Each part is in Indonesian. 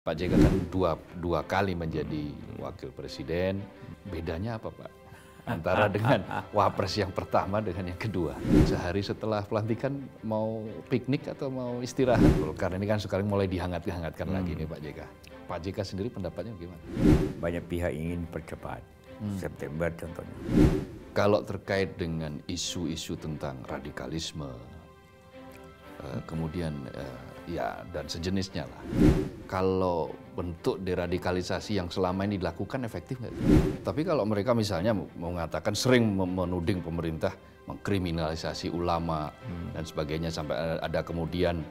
Pak JK kan dua, dua kali menjadi wakil presiden. Bedanya apa Pak? Antara dengan wapres yang pertama dengan yang kedua. Sehari setelah pelantikan mau piknik atau mau istirahat? Karena ini kan sekarang mulai dihangat-hangatkan hmm. lagi nih Pak JK. Pak JK sendiri pendapatnya gimana? Banyak pihak ingin percepat. Hmm. September contohnya. Kalau terkait dengan isu-isu tentang radikalisme, eh, kemudian eh, ya dan sejenisnya lah. Kalau bentuk deradikalisasi yang selama ini dilakukan efektif nggak? Tapi kalau mereka misalnya mengatakan sering menuding pemerintah mengkriminalisasi ulama hmm. dan sebagainya sampai ada kemudian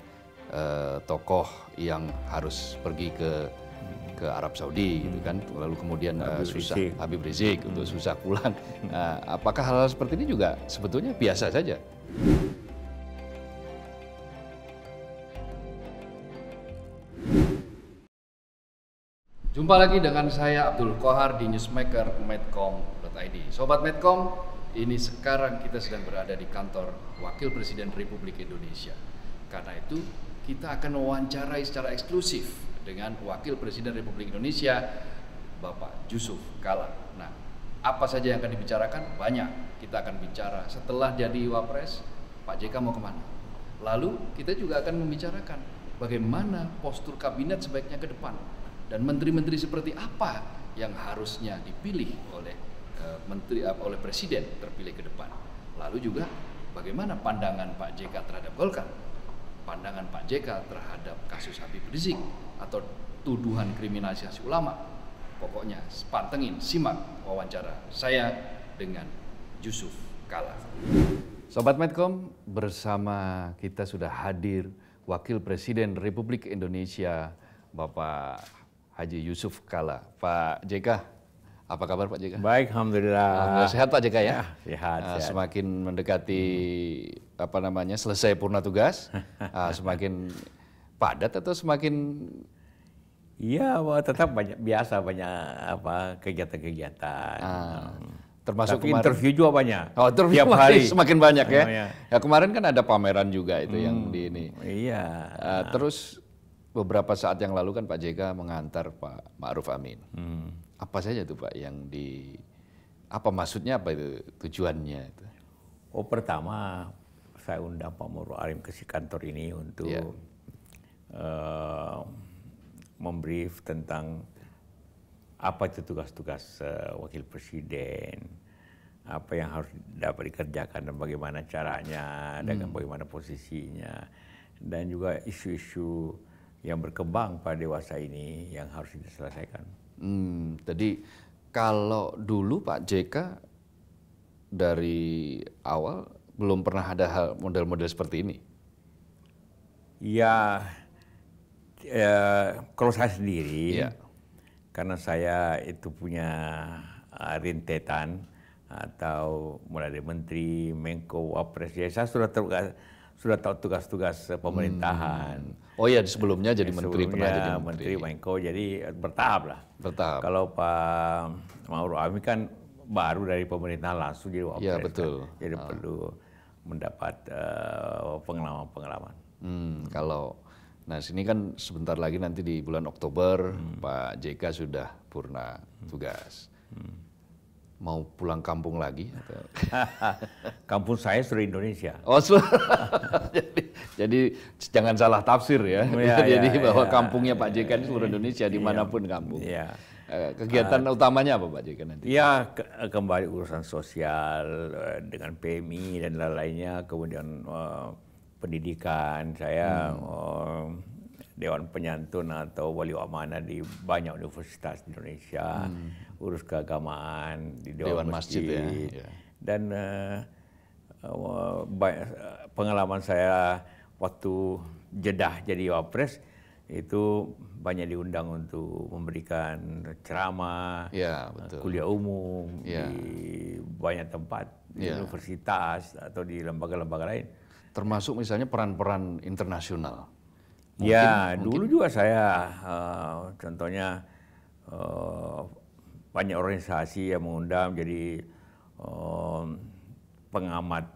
eh, tokoh yang harus pergi ke ke Arab Saudi hmm. gitu kan lalu kemudian Habib uh, susah Rizik. Habib Rizik hmm. untuk susah pulang uh, apakah hal-hal seperti ini juga sebetulnya biasa saja Jumpa lagi dengan saya Abdul Kohar di newsmaker medcom.id. Sobat Medcom, ini sekarang kita sedang berada di kantor Wakil Presiden Republik Indonesia. Karena itu kita akan mewawancarai secara eksklusif dengan Wakil Presiden Republik Indonesia, Bapak Yusuf Kala. Nah, apa saja yang akan dibicarakan? Banyak. Kita akan bicara setelah jadi Wapres, Pak JK mau ke mana? Lalu kita juga akan membicarakan bagaimana postur kabinet sebaiknya ke depan dan menteri-menteri seperti apa yang harusnya dipilih oleh uh, menteri apa oleh presiden terpilih ke depan. Lalu juga bagaimana pandangan Pak JK terhadap Golkar, pandangan Pak JK terhadap kasus Habib Rizik atau tuduhan kriminalisasi ulama. Pokoknya pantengin, simak wawancara saya dengan Yusuf Kala. Sobat Medcom, bersama kita sudah hadir Wakil Presiden Republik Indonesia Bapak Haji Yusuf Kala. Pak JK, apa kabar Pak JK? Baik, Alhamdulillah. Alhamdulillah sehat Pak JK ya? ya sehat, uh, sehat. Semakin mendekati hmm. apa namanya selesai purna tugas, uh, semakin padat atau semakin Iya, tetap banyak biasa banyak apa kegiatan-kegiatan. Ah, termasuk Tapi kemarin, interview juga banyak. Oh, interview tiap hari semakin banyak ya. ya. Ya kemarin kan ada pameran juga itu hmm, yang di ini. Iya. Uh, terus beberapa saat yang lalu kan Pak JK mengantar Pak Ma'ruf Amin. Hmm. Apa saja tuh Pak yang di apa maksudnya apa itu tujuannya itu? Oh pertama saya undang Pak Ma'ruf Amin ke si kantor ini untuk yeah. Ya. uh, membrief tentang apa itu tugas-tugas uh, wakil presiden, apa yang harus dapat dikerjakan dan bagaimana caranya, hmm. dengan bagaimana posisinya, dan juga isu-isu yang berkembang pada dewasa ini yang harus diselesaikan. Hmm, jadi kalau dulu Pak JK dari awal belum pernah ada hal model-model seperti ini. Ya, ya kalau saya sendiri, ya. karena saya itu punya uh, rintetan atau mulai dari menteri, menko, wapres, ya saya sudah ter, sudah tahu tugas-tugas pemerintahan. Hmm. Oh iya, sebelumnya jadi menteri sebelumnya pernah jadi menteri. menteri Menko, jadi bertahap lah. Bertahap. Kalau Pak Mauro Ami kan baru dari pemerintah langsung jadi wapres. Iya betul. Kan? Jadi oh. perlu mendapat uh, pengalaman-pengalaman. Hmm, kalau nah sini kan sebentar lagi nanti di bulan Oktober hmm. Pak JK sudah purna tugas. Hmm mau pulang kampung lagi? Atau? kampung saya sudah Indonesia. Oh, jadi, jadi jangan salah tafsir ya. ya jadi ya, bahwa ya, kampungnya Pak JK ini seluruh Indonesia iya. di mana pun ya, kampung. Ya. Kegiatan uh, utamanya apa Pak JK nanti? Ya ke, kembali urusan sosial uh, dengan PMI dan lain-lainnya, kemudian uh, pendidikan saya. Hmm. Uh, Dewan Penyantun atau Wali Amanah di banyak universitas di Indonesia, hmm. urus keagamaan di Dewan, Dewan Masjid, Masjid ya. dan uh, uh, pengalaman saya waktu jedah jadi wapres itu banyak diundang untuk memberikan ceramah, ya, betul. kuliah umum ya. di banyak tempat di ya. universitas atau di lembaga-lembaga lain. Termasuk misalnya peran-peran internasional Mungkin, ya, mungkin. dulu juga saya uh, contohnya uh, banyak organisasi yang mengundang jadi uh, pengamat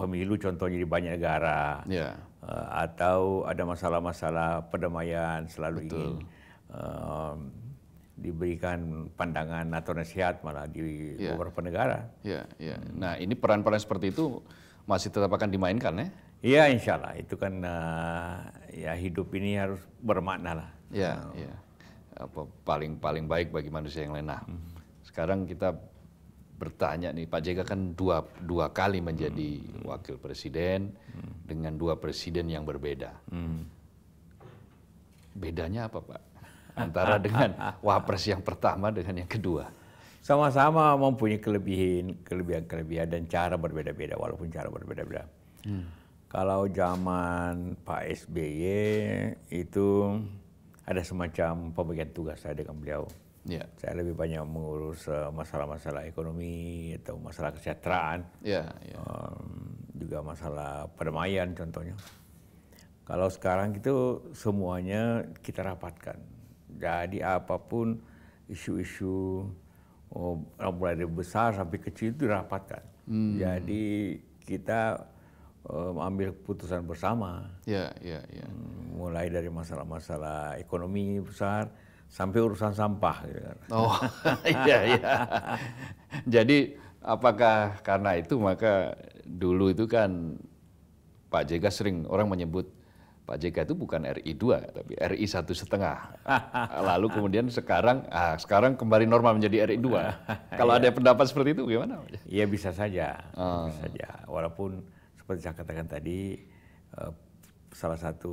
pemilu contohnya di banyak negara. Yeah. Ya. Uh, atau ada masalah-masalah perdamaian selalu Betul. ingin uh, diberikan pandangan atau nasihat malah di Ya. beberapa negara. Ya, ya. Nah, ini peran-peran seperti itu masih tetap akan dimainkan ya? Iya insya Allah itu kan uh, ya hidup ini harus bermakna lah. Ya, ya. Apa paling paling baik bagi manusia yang lain. Nah, sekarang kita bertanya nih, Pak JK kan dua dua kali menjadi wakil presiden dengan dua presiden yang berbeda. Bedanya apa, Pak? Antara dengan wapres yang pertama dengan yang kedua. Sama-sama mempunyai kelebihan, kelebihan-kelebihan dan cara berbeda-beda walaupun cara berbeda-beda. Kalau zaman Pak SBY itu ada semacam pembagian tugas saya dengan beliau. Ya, Saya lebih banyak mengurus eh, masalah-masalah ekonomi atau masalah kesejahteraan, ya, ya. em, juga masalah perdamaian contohnya. Kalau sekarang itu semuanya kita rapatkan. Jadi apa pun isu-isu oh, mulai dari besar sampai kecil itu dirapatkan. Jadi kita ambil keputusan bersama. Ya, ya, ya. Mulai dari masalah-masalah ekonomi besar sampai urusan sampah gitu kan. Oh, iya iya. Jadi apakah karena itu maka dulu itu kan Pak JK sering orang menyebut Pak JK itu bukan RI 2 tapi RI satu setengah. Lalu kemudian sekarang ah, sekarang kembali normal menjadi RI 2. Kalau ada pendapat seperti itu gimana? Iya bisa saja, bisa saja. Walaupun seperti saya katakan tadi, eh, salah satu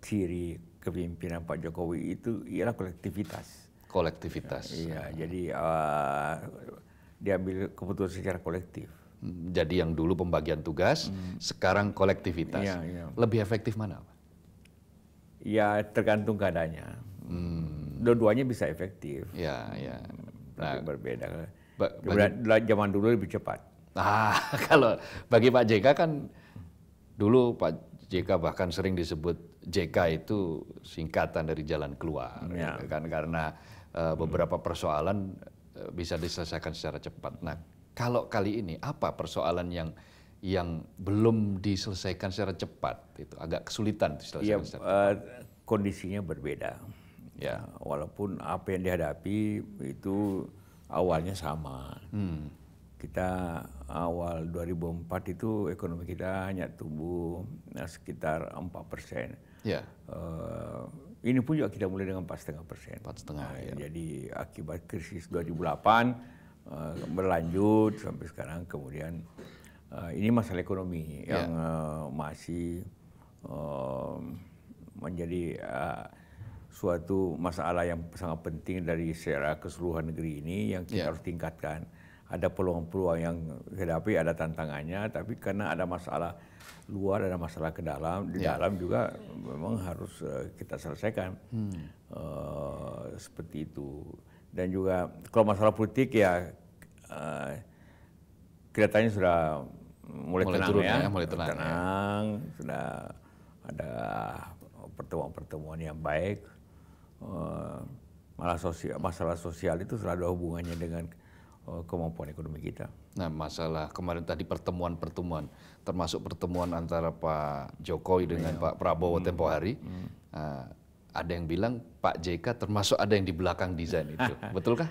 ciri kepemimpinan Pak Jokowi itu ialah kolektivitas. Kolektivitas. Iya, jadi eh, diambil keputusan secara kolektif. Hmm, Jadi yang dulu pembagian tugas, sekarang kolektivitas. Iya, iya. Lebih efektif mana? Ya tergantung keadaannya. Dua-duanya bisa efektif. Ya, ya. Tapi berbeda. ba- zaman dulu lebih cepat. Nah, kalau bagi Pak JK kan dulu Pak JK bahkan sering disebut JK itu singkatan dari jalan keluar, Ya. gitu kan karena eh, beberapa persoalan eh, bisa diselesaikan secara cepat. Nah, kalau kali ini apa persoalan yang yang belum diselesaikan secara cepat itu agak kesulitan diselesaikan secara eh, kondisinya berbeda. Ya. walaupun apa yang dihadapi itu awalnya sama. Hmm. Kita awal 2004 itu ekonomi kita hanya tumbuh nah, sekitar 4 persen. Ya, Eh, ini pun juga kita mulai dengan 4,5 persen. Nah, Jadi akibat krisis 2008 eh, berlanjut sampai sekarang kemudian eh, ini masalah ekonomi Ya. yang eh, masih eh, menjadi eh, suatu masalah yang sangat penting dari secara keseluruhan negeri ini yang kita Ya. harus tingkatkan. Ada peluang-peluang yang dihadapi, ada tantangannya, tapi karena ada masalah luar, ada masalah ke dalam, di Ya. dalam juga memang harus eh, kita selesaikan Hmm. Eh, seperti itu. Dan juga kalau masalah politik ya eh, kelihatannya sudah mulai, Mulai tenang turun ya, ya, mulai tenang, ya. sudah ada pertemuan-pertemuan yang baik. Eh, malah sosial, masalah sosial itu selalu ada hubungannya dengan kemampuan ekonomi kita. Nah, masalah kemarin tadi pertemuan-pertemuan, termasuk pertemuan antara Pak Jokowi dengan Pak Prabowo tempo hari, nah, ada yang bilang Pak JK termasuk ada yang di belakang desain itu, betulkah?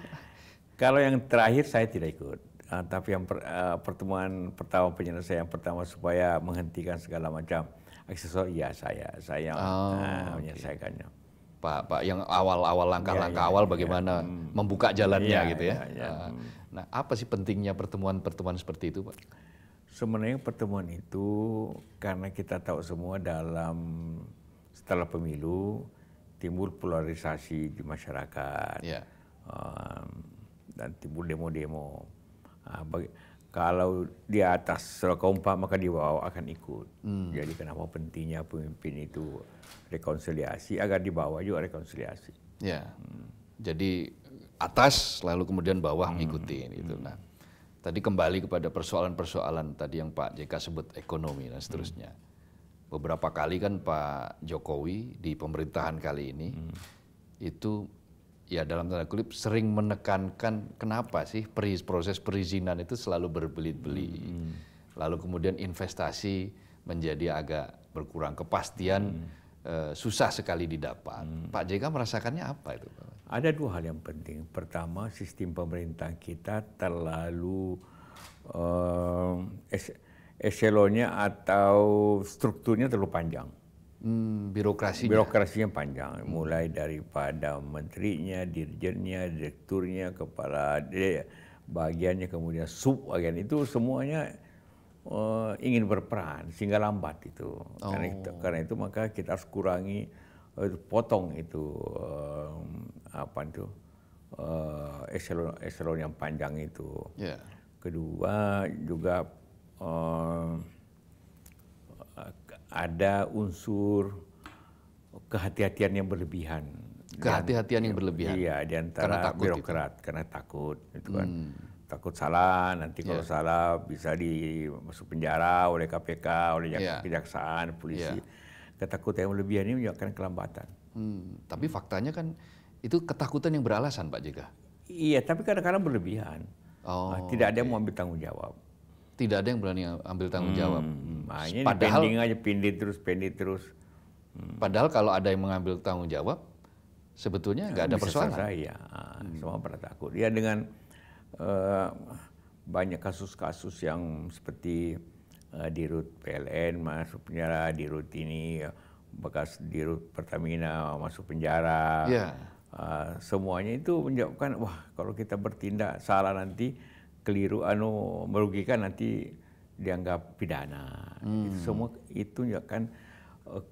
Kalau yang terakhir saya tidak ikut, Ah, tapi yang per- ah, pertemuan pertama penyelesaian pertama supaya menghentikan segala macam aksesor, ya saya, saya Oh, ah, menyelesaikannya. Pak, Pak yang awal-awal langkah-langkah Ya, ya, awal ya, bagaimana membuka jalannya Ya, gitu ya. ya, ya. Ah, Nah, apa sih pentingnya pertemuan-pertemuan seperti itu, Pak? Sebenarnya pertemuan itu karena kita tahu semua dalam setelah pemilu timbul polarisasi di masyarakat. Ya. Um, dan timbul demo-demo. Ah, bagi- kalau di atas sudah kompak maka di bawah akan ikut. Jadi kenapa pentingnya pemimpin itu rekonsiliasi agar di bawah juga rekonsiliasi. Ya. Jadi atas lalu kemudian bawah mengikuti gitu. Nah, tadi kembali kepada persoalan-persoalan tadi yang Pak JK sebut ekonomi dan seterusnya. Beberapa kali kan Pak Jokowi di pemerintahan kali ini itu ya dalam tanda kutip sering menekankan kenapa sih peri- proses perizinan itu selalu berbelit-belit. Lalu kemudian investasi menjadi agak berkurang kepastian eh, susah sekali didapat. Pak JK merasakannya apa itu? Ada dua hal yang penting. Pertama, sistem pemerintah kita terlalu uh, es eselonnya atau strukturnya terlalu panjang. Hmm, birokrasinya. Birokrasinya panjang, mulai daripada menterinya, dirjennya, direkturnya, kepala bagiannya, kemudian sub bagian itu semuanya uh, ingin berperan sehingga lambat itu. Karena itu. Karena itu maka kita harus kurangi, uh, potong itu uh, apa itu uh, eselon eselon yang panjang itu. Ya. Kedua juga uh, ada unsur kehati-hatian yang berlebihan. Kehati-hatian yang berlebihan. Iya, di Karena antara takut birokrat karena takut itu kan. Takut salah, nanti kalau salah bisa dimasuk penjara oleh KPK, oleh Iya. kejaksaan, polisi. Iya. Ketakutan yang berlebihan ini menyebabkan kelambatan. Hmm, tapi faktanya kan itu ketakutan yang beralasan Pak JK. Iya, tapi kadang-kadang berlebihan. Oh, tidak ada yang mau ambil tanggung jawab. Tidak ada yang berani ambil tanggung jawab. Hmm, hanya Padahal- pending aja, pending terus, pending terus. Padahal kalau ada yang mengambil tanggung jawab, sebetulnya nggak ada bisa persoalan. selesai ya Ah, semua pada takut ya dengan eh, banyak kasus-kasus yang seperti eh, di rut PLN masuk penjara di rut ini bekas di rut Pertamina masuk penjara Iya. Ah, semuanya itu menyebabkan wah kalau kita bertindak salah nanti keliru anu merugikan nanti dianggap pidana itu semua itu menyebabkan eh,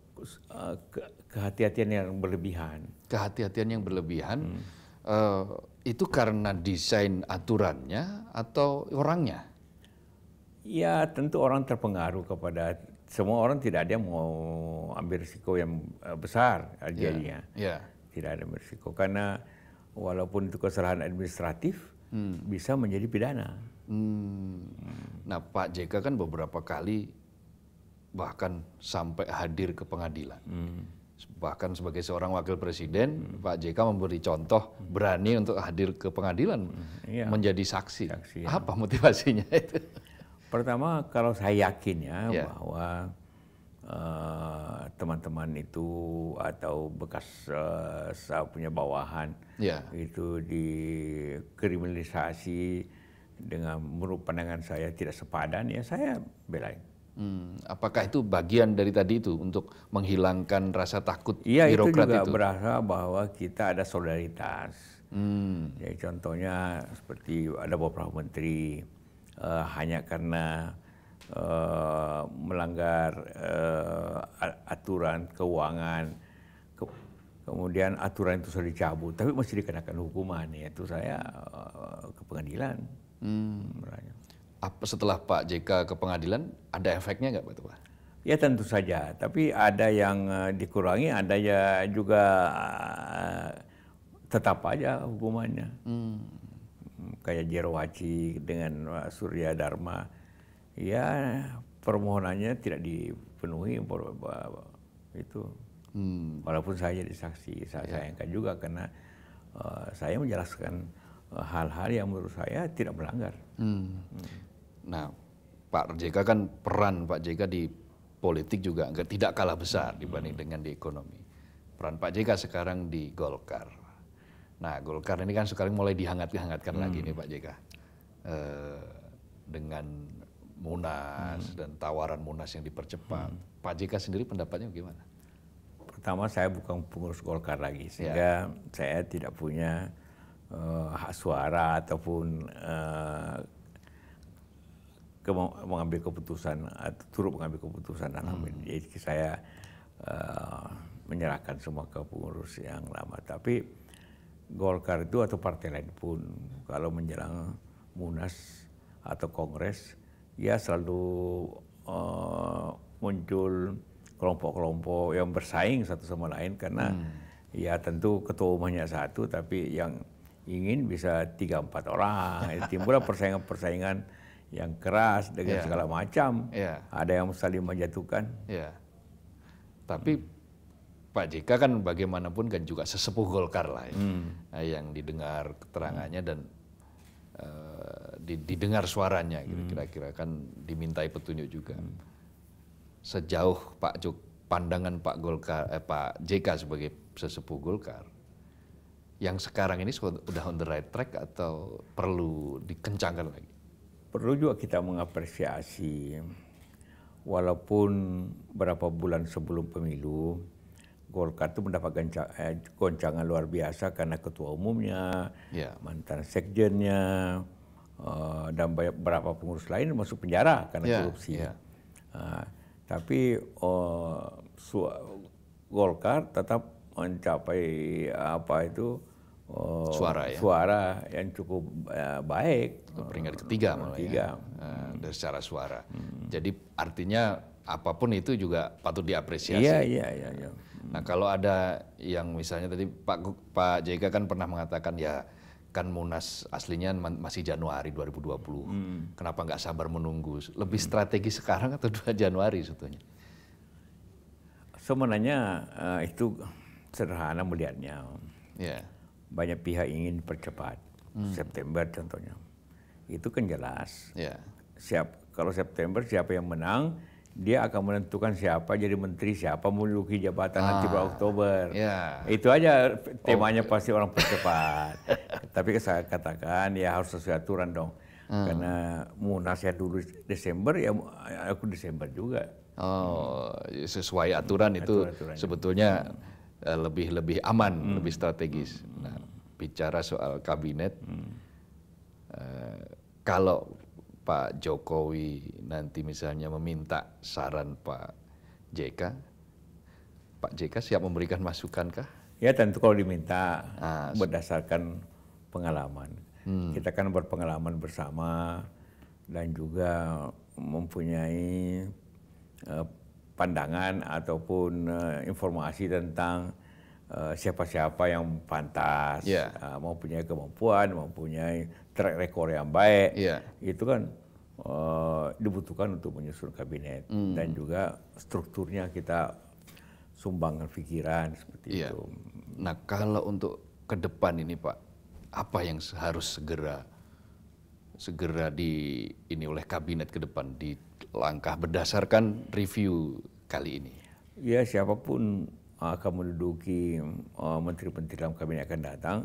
eh, ke- kehati-hatian yang berlebihan Kehati-hatian yang berlebihan eh, itu karena desain aturannya atau orangnya. Ya tentu orang terpengaruh kepada semua orang tidak ada yang mau ambil risiko yang eh, besar jadinya. Ya. Tidak ada risiko karena walaupun itu kesalahan administratif bisa menjadi pidana. Hmm. Nah Pak JK kan beberapa kali bahkan sampai hadir ke pengadilan. Bahkan sebagai seorang wakil presiden, Pak JK memberi contoh berani untuk hadir ke pengadilan Iya. menjadi saksi. Saksi, Apa motivasinya itu? Pertama kalau saya yakin ya Ya. bahwa eh, teman-teman itu atau bekas eh, saya punya bawahan Ya. itu dikriminalisasi dengan menurut pandangan saya tidak sepadan ya saya belain. Hmm, apakah itu bagian dari tadi itu untuk menghilangkan rasa takut Iya itu birokrat juga itu? berasa bahwa kita ada solidaritas. Hmm, Ya, contohnya seperti ada beberapa menteri eh, hanya karena eh, melanggar a- aturan keuangan, ke- kemudian aturan itu sudah dicabut, tapi masih dikenakan hukuman. Ya, itu saya eh, ke pengadilan. hmm. Apa setelah Pak JK ke pengadilan ada efeknya nggak Pak? Ya tentu saja, tapi ada yang dikurangi, ada ya juga tetap aja hukumannya. Hmm. Kayak Jerowaci dengan Surya Dharma, ya permohonannya tidak dipenuhi itu. Hmm. Walaupun saya jadi saksi, saya sayangkan juga karena eh, saya menjelaskan eh, hal-hal yang menurut saya tidak melanggar. Hmm. Nah, Pak JK kan peran Pak JK di politik juga nggak tidak kalah besar dibanding dengan di ekonomi. Peran Pak JK sekarang di Golkar. Nah, Golkar ini kan sekarang mulai dihangat-hangatkan lagi nih Pak JK. Eh, dengan Munas dan tawaran Munas yang dipercepat. Pak JK sendiri pendapatnya gimana? Pertama saya bukan pengurus Golkar lagi sehingga saya tidak punya eh, hak suara ataupun kema- mengambil keputusan atau turut mengambil keputusan dalam ini. Jadi saya eh, menyerahkan semua ke pengurus yang lama. Tapi Golkar itu atau partai lain pun kalau menjelang Munas atau Kongres ya selalu eh, muncul kelompok-kelompok yang bersaing satu sama lain karena ya tentu ketua umumnya satu tapi yang ingin bisa tiga empat orang timbullah persaingan-persaingan yang keras dengan Iya. segala macam Iya. ada yang saling menjatuhkan Ya. Tapi Pak JK kan bagaimanapun kan juga sesepuh Golkar lah ya. Nah, yang didengar keterangannya dan di- didengar suaranya gitu kira-kira kan dimintai petunjuk juga. Sejauh Pak Juk pandangan Pak Golkar, eh, Pak JK sebagai sesepuh Golkar, yang sekarang ini sudah on the right track atau perlu dikencangkan lagi? Perlu juga kita mengapresiasi, walaupun berapa bulan sebelum pemilu, Golkar itu mendapat eh, goncangan luar biasa karena ketua umumnya, ya. mantan sekjennya, uh, dan banyak beberapa pengurus lain masuk penjara karena ya, korupsi. Ya. Uh, tapi uh, Golkar tetap mencapai apa itu uh, suara ya? suara yang cukup uh, baik. Peringkat ketiga malah ya, uh, dari secara suara. Hmm. Jadi artinya apa pun itu juga patut diapresiasi. Iya iya iya. iya. Nah kalau ada yang misalnya tadi Pak Pak JK kan pernah mengatakan ya kan Munas aslinya masih Januari 2020. Hmm. Kenapa nggak sabar menunggu? Lebih hmm. strategi sekarang atau 2 Januari sebetulnya? Sebenarnya uh, itu sederhana melihatnya. Yeah. Banyak pihak ingin percepat. Hmm. September contohnya. Itu kan jelas. Yeah. Siap kalau September siapa yang menang dia akan menentukan siapa jadi menteri, siapa menduduki jabatan ah, nanti bulan Oktober. Yeah. Itu aja temanya oh. pasti orang percepat. Tapi saya katakan ya harus sesuai aturan dong. Hmm. Karena munas ya dulu Desember ya aku Desember juga. Oh, sesuai aturan hmm, itu aturan sebetulnya hmm. lebih lebih aman, hmm. lebih strategis. Hmm. Nah, bicara soal kabinet, hmm. uh, kalau Pak Jokowi nanti misalnya meminta saran Pak JK, Pak JK siap memberikan masukan kah? Ya tentu kalau diminta ah, berdasarkan pengalaman. Hmm. Kita kan berpengalaman bersama dan juga mempunyai uh, pandangan ataupun uh, informasi tentang uh, siapa-siapa yang pantas, yeah. uh, mempunyai kemampuan, mempunyai track record yang baik, yeah. itu kan uh, dibutuhkan untuk menyusun kabinet hmm. dan juga strukturnya kita sumbangkan pikiran seperti yeah. itu. Nah kalau untuk ke depan ini Pak, apa yang harus segera segera di ini oleh kabinet ke depan di langkah berdasarkan review kali ini? Ya siapa pun akan menduduki uh, menteri-menteri dalam kabinet akan datang,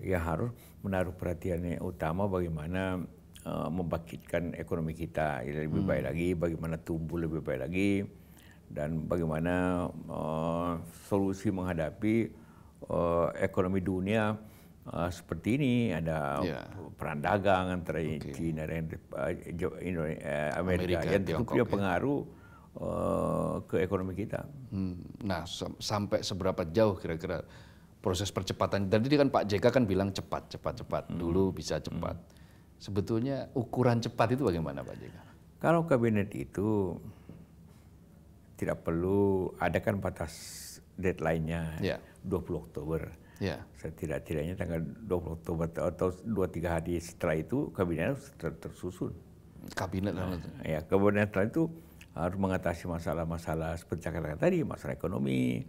ya harus menaruh perhatiannya utama bagaimana uh, membangkitkan ekonomi kita lebih hmm. baik lagi, bagaimana tumbuh lebih baik lagi, dan bagaimana uh, solusi menghadapi uh, ekonomi dunia uh, seperti ini ada yeah. perang dagang antara okay. China dan uh, Amerika, Amerika yang tentu punya ya. Uh, ke ekonomi kita. Hmm. Nah, sampai seberapa jauh kira-kira proses percepatan tadi kan Pak JK kan bilang cepat cepat cepat hmm. dulu bisa cepat hmm. sebetulnya ukuran cepat itu bagaimana Pak JK kalau kabinet itu tidak perlu ada kan batas deadline-nya yeah. 20 Oktober yeah. setidak-tidaknya tanggal 20 Oktober atau 2-3 hari setelah itu kabinet harus ter tersusun kabinet nah, ya kabinet setelah itu harus mengatasi masalah-masalah seperti yang katakan tadi masalah ekonomi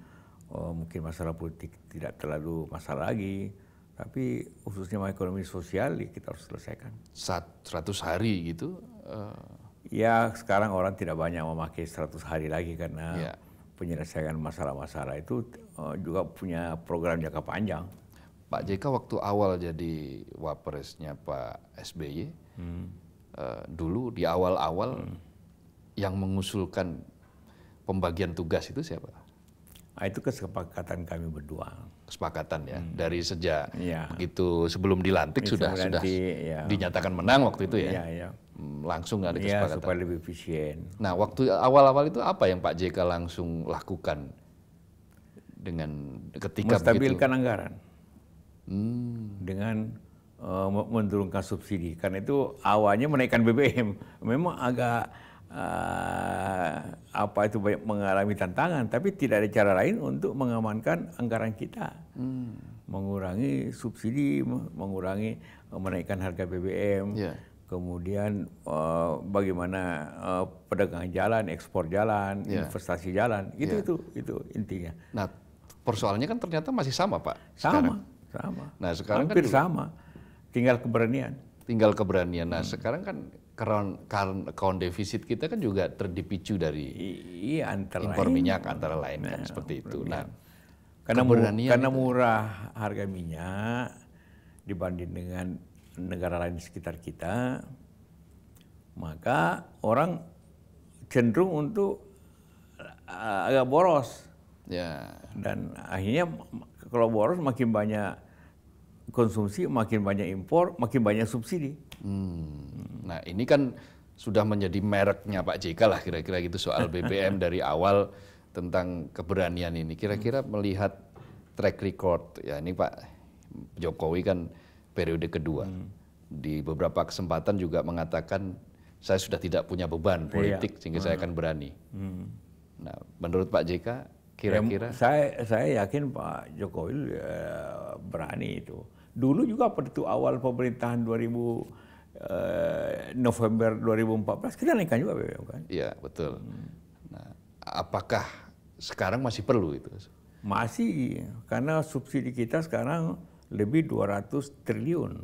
oh, mungkin masalah politik tidak terlalu masalah lagi, tapi khususnya ekonomi sosial ya kita harus selesaikan. Sat, 100 hari gitu? Uh... Ya sekarang orang tidak banyak memakai 100 hari lagi karena yeah. penyelesaian masalah-masalah itu uh, juga punya program jangka panjang. Pak JK waktu awal jadi wapresnya Pak SBY, hmm. uh, dulu di awal-awal hmm. Yang mengusulkan pembagian tugas itu siapa? Nah, itu kesepakatan kami berdua. Kesepakatan ya, hmm. dari sejak ya. begitu sebelum dilantik sudah sudah ya. dinyatakan menang waktu itu ya. ya, ya. Langsung ada iya, kesepakatan. Ya, supaya lebih efisien. Nah, waktu awal-awal itu apa yang Pak JK langsung lakukan dengan ketika menstabilkan begitu? anggaran hmm. dengan uh, menurunkan subsidi karena itu awalnya menaikkan BBM memang agak uh, apa itu banyak mengalami tantangan, tapi tidak ada cara lain untuk mengamankan anggaran kita, hmm. mengurangi subsidi, mengurangi uh, menaikkan harga BBM, yeah. kemudian uh, bagaimana uh, perdagangan jalan, ekspor jalan, yeah. investasi jalan, itu yeah. itu itu intinya. Nah persoalannya kan ternyata masih sama pak. Sama, sekarang. sama. Nah sekarang hampir kan sama, tinggal keberanian. tinggal keberanian. Nah, sekarang kan account defisit kita kan juga terdipicu dari I- Iya antara impor lain. minyak antara lain kan seperti itu. Nah, Karena, mu- keberanian karena murah harga minyak dibanding dengan negara lain di sekitar kita, maka orang cenderung untuk uh, agak boros ya dan akhirnya kalau boros makin banyak konsumsi, makin banyak impor, makin banyak subsidi. Hmm. Nah ini kan sudah menjadi mereknya Pak JK lah kira-kira gitu soal BBM dari awal tentang keberanian ini. Kira-kira melihat track record ya ini Pak Jokowi kan periode kedua di beberapa kesempatan juga mengatakan saya sudah tidak punya beban politik sehingga saya akan berani. Nah menurut Pak JK kira-kira Ya, saya saya yakin Pak Jokowi eh, berani itu. Dulu juga pada itu awal pemerintahan 2000 eh, November 2014 kita naikkan juga BBM kan. Iya betul. Nah apakah sekarang masih perlu itu? Masih karena subsidi kita sekarang lebih 200 triliun.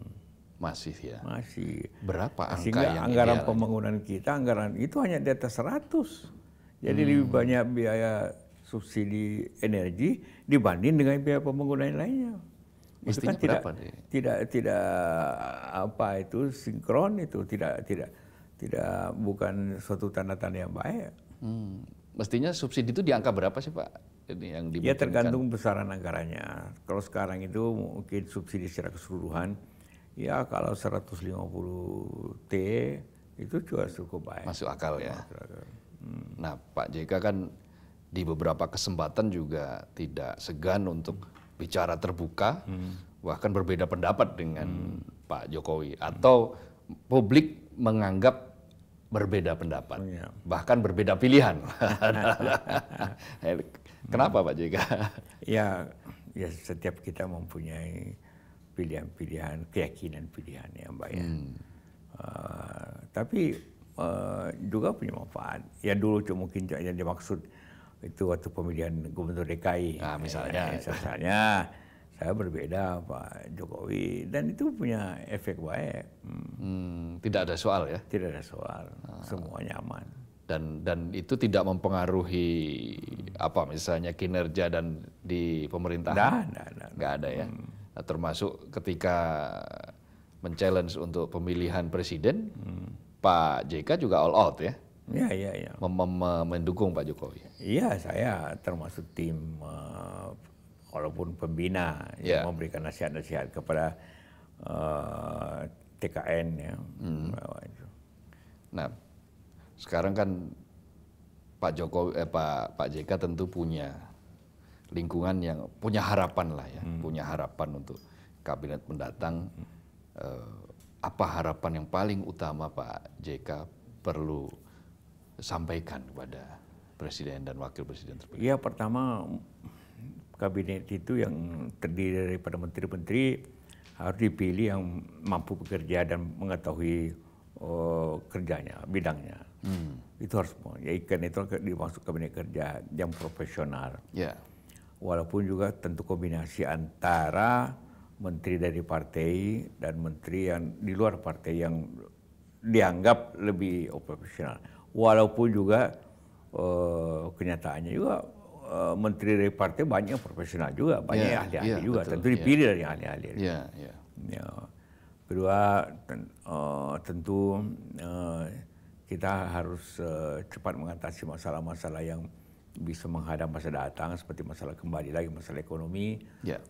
Masih ya. Masih. Berapa angka Sehingga yang anggaran ideal? pembangunan kita anggaran itu hanya di atas 100. Jadi lebih Hmm. banyak biaya subsidi energi dibanding dengan biaya pembangunan lainnya. Itu Mestinya kan tidak nih? tidak tidak apa itu sinkron itu tidak tidak tidak bukan suatu tanda-tanda yang baik. Hmm. Mestinya subsidi itu di angka berapa sih Pak? Ini yang Ya tergantung besaran anggarannya. Kalau sekarang itu mungkin subsidi secara keseluruhan ya kalau 150 T itu juga cukup baik. Masuk akal ya. Nah Pak JK kan di beberapa kesempatan juga tidak segan untuk bicara terbuka, bahkan berbeda pendapat dengan Pak Jokowi atau publik menganggap berbeda pendapat, Iya. bahkan berbeda pilihan. Kenapa Pak JK? Ya, ya setiap kita mempunyai pilihan-pilihan, keyakinan pilihan yang baik. Uh, tapi uh, juga punya manfaat. Ya dulu cuma mungkin yang dimaksud itu waktu pemilihan gubernur DKI. Nah, misalnya. Eh, misalnya saya berbeda Pak Jokowi dan itu punya efek baik. Hmm, Hmm, tidak ada soal ya. tidak ada soal, semua nyaman. dan dan itu tidak mempengaruhi apa misalnya kinerja dan di pemerintahan Nggak, nggak, nggak. nggak ada ya Nah, termasuk ketika men-challenge untuk pemilihan presiden Pak JK juga all out ya Ya, ya, ya. mem- mem- mendukung Pak Jokowi Iya, saya termasuk tim eh, walaupun pembina Ya. yang memberikan nasihat-nasihat kepada eh, TKN ya. Itu. nah sekarang kan Pak Jokowi eh, Pak Pak JK tentu punya lingkungan yang punya harapan lah ya, punya harapan untuk kabinet mendatang. Eh, apa harapan yang paling utama Pak JK perlu sampaikan kepada presiden dan wakil presiden terpilih? Ya pertama kabinet itu yang terdiri daripada menteri-menteri harus dipilih yang mampu bekerja dan mengetahui eh, kerjanya, bidangnya. Itu harus. Ya ikan itu dimasuk kabinet kerja yang profesional. Ya, walaupun juga tentu kombinasi antara menteri dari partai dan menteri yang di luar partai yang dianggap lebih profesional. Walaupun juga eh, kenyataannya juga eh, menteri dari partai banyak yang profesional juga, banyak Ya, yang ahli-ahli ya, juga. betul, tentu ya. dipilih dari ahli-ahli. ya, ya. Ya. Kedua ten- eh, tentu eh, kita harus eh, cepat mengatasi masalah-masalah yang bisa menghadap masa datang seperti masalah kembali lagi masalah ekonomi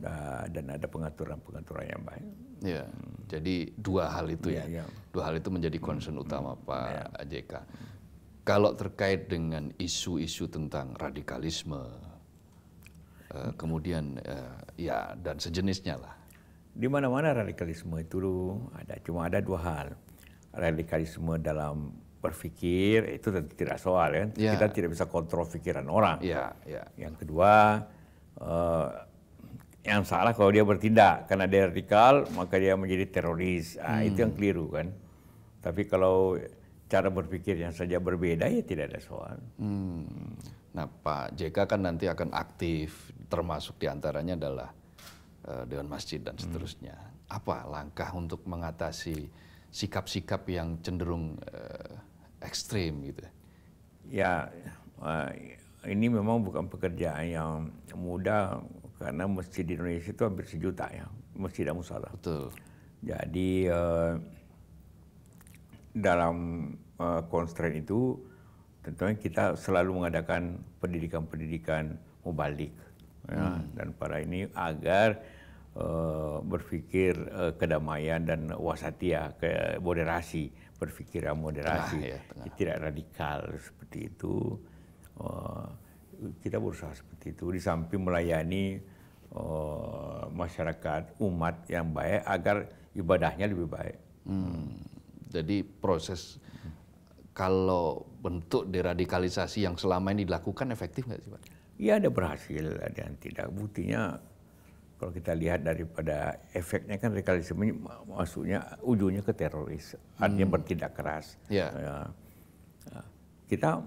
da- dan ada pengaturan-pengaturan yang baik. Ya, jadi dua hal itu ya, Iya, iya. dua hal itu menjadi concern utama Pak JK. Kalau terkait dengan isu-isu tentang radikalisme, eh, kemudian eh, ya dan sejenisnya lah, Di mana-mana radikalisme itu ada, cuma ada dua hal. Radikalisme dalam berpikir itu tentu tidak soal kan. Ya. Kita tidak bisa kontrol pikiran orang. ya, ya, Yang kedua, eh, yang salah kalau dia bertindak karena dia radikal maka dia menjadi teroris. Ah, Itu yang keliru kan. Tapi kalau cara berpikir yang saja berbeda ya tidak ada soal. Hmm. Nah, Pak JK kan nanti akan aktif, termasuk di antaranya adalah eh, Dewan Masjid dan seterusnya. Apa langkah untuk mengatasi sikap-sikap yang cenderung uh, ekstrim gitu. Ya, uh, ini memang bukan pekerjaan yang mudah karena masjid di Indonesia itu hampir sejuta ya, masjid dan musola. Betul. Jadi uh, dalam uh, constraint itu tentunya kita selalu mengadakan pendidikan-pendidikan mubalik ya, hmm. dan para ini agar uh, berpikir uh, kedamaian dan wasatia, ke moderasi, berpikiran moderasi, tengah, ya, tengah. tidak radikal seperti itu. Uh, kita berusaha seperti itu di samping melayani uh, masyarakat umat yang baik agar ibadahnya lebih baik. Hmm. Jadi proses kalau bentuk deradikalisasi yang selama ini dilakukan efektif nggak sih Pak? Iya ada berhasil, ada yang tidak. Buktinya kalau kita lihat daripada efeknya kan radikalisme masuknya ujungnya ke teroris, artinya hmm. bertindak keras. Ya. ya. Kita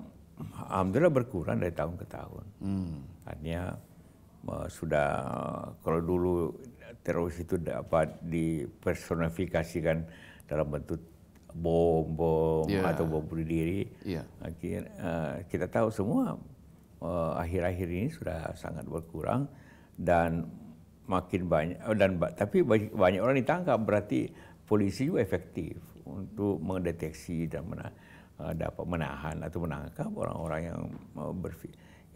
alhamdulillah berkurang dari tahun ke tahun. Hmm. Artinya sudah kalau dulu teroris itu dapat dipersonifikasikan dalam bentuk bom bom yeah. atau bom bunuh diri. Yeah. Akhir, uh, kita tahu semua uh, akhir-akhir ini sudah sangat berkurang dan makin banyak oh, dan tapi banyak orang ditangkap berarti polisi juga efektif untuk mendeteksi dan mena, uh, dapat menahan atau menangkap orang-orang yang uh,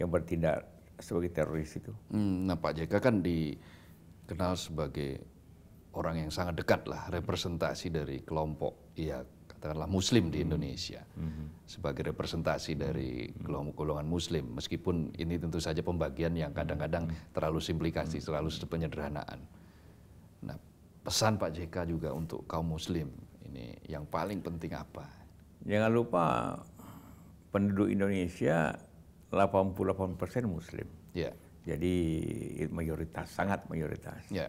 yang bertindak sebagai teroris itu. Hmm, nah Pak JK kan dikenal sebagai orang yang sangat dekat lah representasi dari kelompok ya katakanlah Muslim di Indonesia mm-hmm. sebagai representasi dari golongan-golongan Muslim meskipun ini tentu saja pembagian yang kadang-kadang mm-hmm. terlalu simplikasi, terlalu penyederhanaan. Nah pesan Pak JK juga untuk kaum Muslim ini yang paling penting apa? Jangan lupa penduduk Indonesia 88% Muslim. Ya. Jadi mayoritas, sangat mayoritas. Ya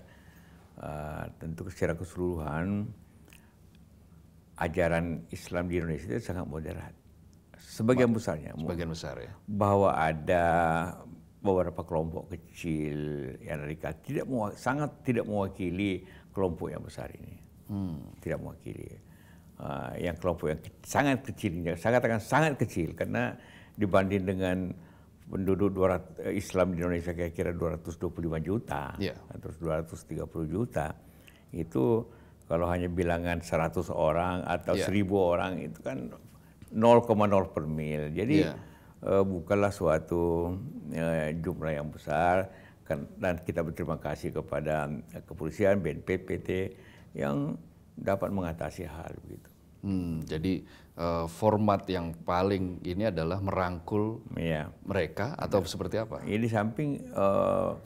uh, tentu secara keseluruhan ajaran Islam di Indonesia itu sangat moderat. Sebagian besarnya. Sebagian besar ya. Bahwa ada beberapa kelompok kecil yang radikal tidak sangat tidak mewakili kelompok yang besar ini. Hmm. Tidak mewakili. Uh, yang kelompok yang ke, sangat kecil ini, sangat akan sangat kecil karena dibanding dengan penduduk 200, eh, Islam di Indonesia kira-kira 225 juta yeah. atau 230 juta itu kalau hanya bilangan 100 orang atau yeah. 1000 orang itu kan 0,0 per mil. Jadi yeah. uh, bukanlah suatu uh, jumlah yang besar kan, dan kita berterima kasih kepada kepolisian, BNPT yang dapat mengatasi hal begitu. Hmm, jadi uh, format yang paling ini adalah merangkul ya. mereka atau ya. seperti apa? Ini di samping uh,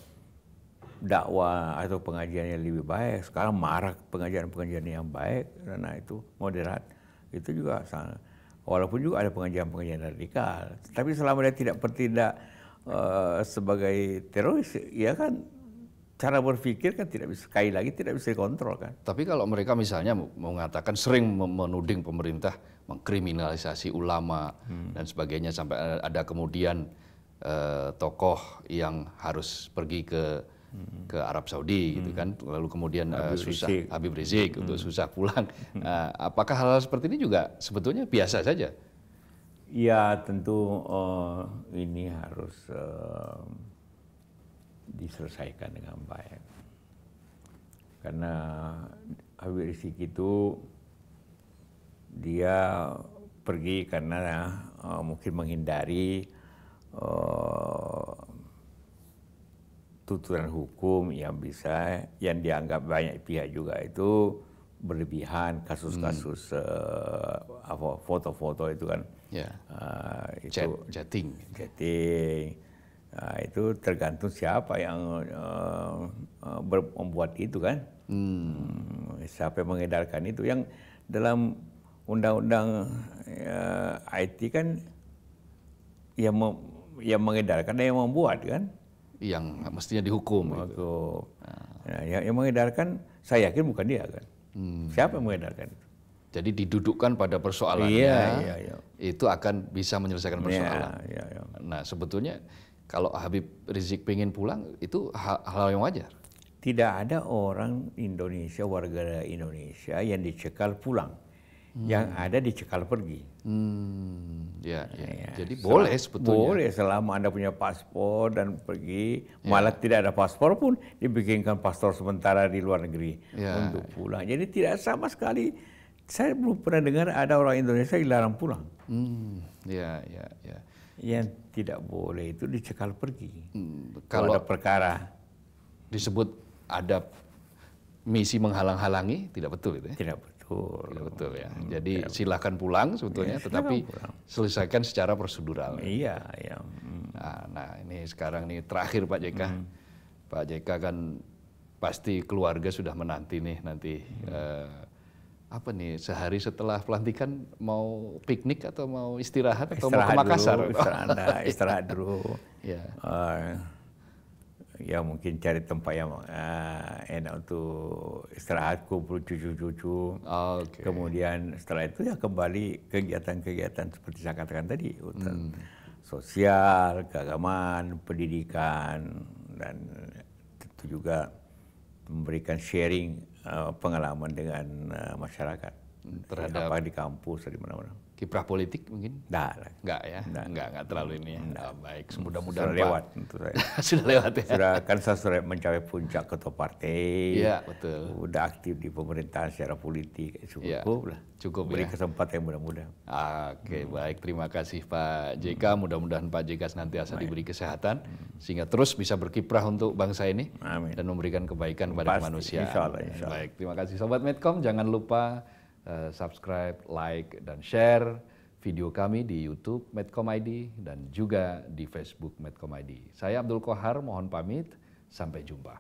dakwah atau pengajian yang lebih baik, sekarang marak pengajian-pengajian yang baik karena itu moderat, itu juga sangat. Walaupun juga ada pengajian-pengajian radikal, tapi selama dia tidak bertindak uh, sebagai teroris, ya kan cara berpikir kan tidak bisa sekali lagi tidak bisa dikontrol kan. Tapi kalau mereka misalnya mengatakan sering menuding pemerintah mengkriminalisasi ulama hmm. dan sebagainya sampai ada kemudian eh, tokoh yang harus pergi ke. Ke Arab Saudi gitu hmm. gitu kan lalu kemudian eh, Habib uh, susah Rizik. Habib Rizik hmm. untuk susah pulang. Hmm. Uh, apakah hal-hal seperti ini juga sebetulnya biasa saja? Ya tentu uh, ini harus uh, diselesaikan dengan baik. Karena Habib Rizik itu dia pergi karena uh, mungkin menghindari uh, tuturan hukum yang bisa yang dianggap banyak pihak juga itu berlebihan kasus-kasus hmm. uh, foto-foto itu kan yeah. uh, itu Chat, chatting chatting Nah, itu tergantung siapa yang uh, uh, membuat itu kan, hmm. siapa yang mengedarkan itu. Yang dalam undang-undang uh, eh, IT kan yang mem, yang mengedarkan dan yang membuat kan, yang mestinya dihukum. Gitu. Nah, yang, yang mengedarkan saya yakin bukan dia kan. Hmm. Siapa yang mengedarkan itu? Jadi didudukkan pada persoalannya, iya, iya, iya. itu akan bisa menyelesaikan iya, persoalan. Iya, iya. Nah sebetulnya kalau Habib Rizik pengen pulang itu hal, hal yang wajar. tidak ada orang Indonesia warga Indonesia yang dicekal pulang, yang ada dicekal pergi. Hmm, ya, ya. Ya, Jadi sel- boleh sebetulnya. Boleh selama anda punya paspor dan pergi, malah tidak ada paspor pun dibikinkan paspor sementara di luar negeri Ya, untuk pulang. Jadi tidak sama sekali. Saya belum pernah dengar ada orang Indonesia dilarang pulang. Hmm, ya, ya, ya. Yang tidak boleh itu dicekal pergi. Hmm, Kalau kalau ada perkara, disebut ada misi menghalang-halangi, tidak betul itu ya? tidak betul. Tidak betul ya. Jadi silakan pulang sebetulnya, Ya, tetapi pulang. selesaikan secara prosedural. Iya, ya. Hmm. Nah, nah, ini sekarang nih terakhir Pak JK. Pak JK kan pasti keluarga sudah menanti nih nanti eh, apa nih sehari setelah pelantikan mau piknik atau mau istirahat atau mau ke Makassar? dulu, istirahat, istirahat dulu. Ya. Eh, ya mungkin cari tempat yang eh, enak untuk istirahat, kumpul cucu-cucu. Oke. Kemudian setelah itu ya kembali kegiatan-kegiatan seperti saya katakan tadi, Hmm. sosial, keagamaan, pendidikan, dan tentu juga memberikan sharing eh, pengalaman dengan eh, masyarakat Terhadap- apa di kampus di mana-mana. Kiprah politik mungkin? Lah. Enggak ya? Enggak, enggak terlalu ini ya. Ah, baik, mudah-mudahan Sudah lewat sudah lewat ya. Sudah kan saya sudah mencapai puncak ketua partai. Iya, betul. Udah aktif di pemerintahan secara politik. Iya, Cukup lah. cukup Beri ya. kesempatan yang mudah-mudah. Oke, baik. Terima kasih Pak JK. Mudah-mudahan Pak JK senantiasa diberi kesehatan sehingga terus bisa berkiprah untuk bangsa ini Amin. dan memberikan kebaikan kepada Pasti, kemanusiaan. insya Allah, insya Allah. Baik, terima kasih Sobat Medcom. Jangan lupa subscribe, like, dan share video kami di YouTube Medcom ID dan juga di Facebook Medcom ID. Saya Abdul Kohar, mohon pamit. Sampai jumpa.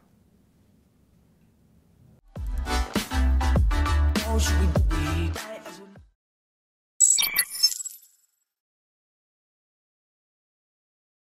How should we do?